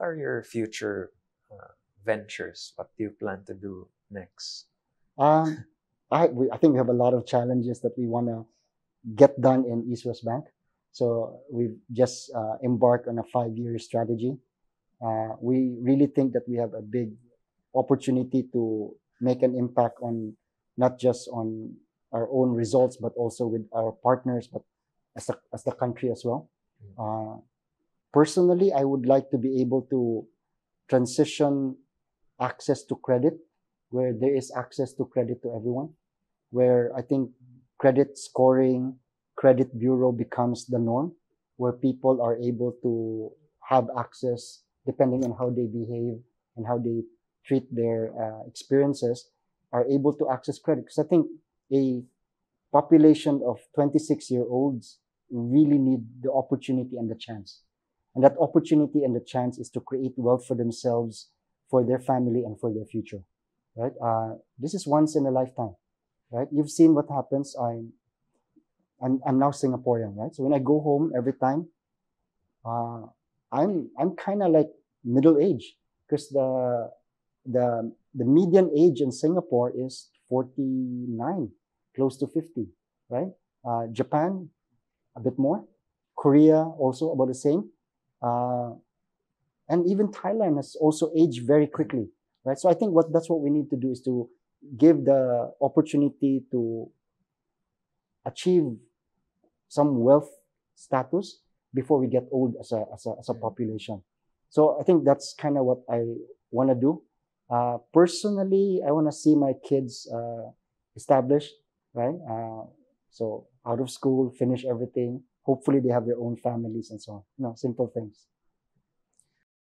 are your future uh, ventures? What do you plan to do next? Um, I, we, I think we have a lot of challenges that we want to get done in East West Bank. So we've just uh, embarked on a five-year strategy. Uh, we really think that we have a big opportunity to make an impact on not just on our own results, but also with our partners, but as, a, as the country as well. Uh, personally, I would like to be able to transition access to credit where there is access to credit to everyone, where I think credit scoring, credit bureau becomes the norm, where people are able to have access depending on how they behave and how they treat their uh, experiences, are able to access credit. Because I think a population of 26 year olds really need the opportunity and the chance. And that opportunity and the chance is to create wealth for themselves, for their family, and for their future. Right? Uh, this is once in a lifetime. Right? You've seen what happens. I'm, I'm, I'm now Singaporean. Right? So when I go home every time, uh, I'm, I'm kind of like middle age because the, the, the median age in Singapore is 49, close to 50. Right? Uh, Japan, a bit more. Korea also about the same. Uh, and even Thailand has also aged very quickly, right? So I think what that's what we need to do is to give the opportunity to achieve some wealth status before we get old as a as a, as a population. So I think that's kind of what I want to do. Uh, personally, I want to see my kids uh, established, right? Uh, so out of school, finish everything. Hopefully, they have their own families and so on. You know, simple things.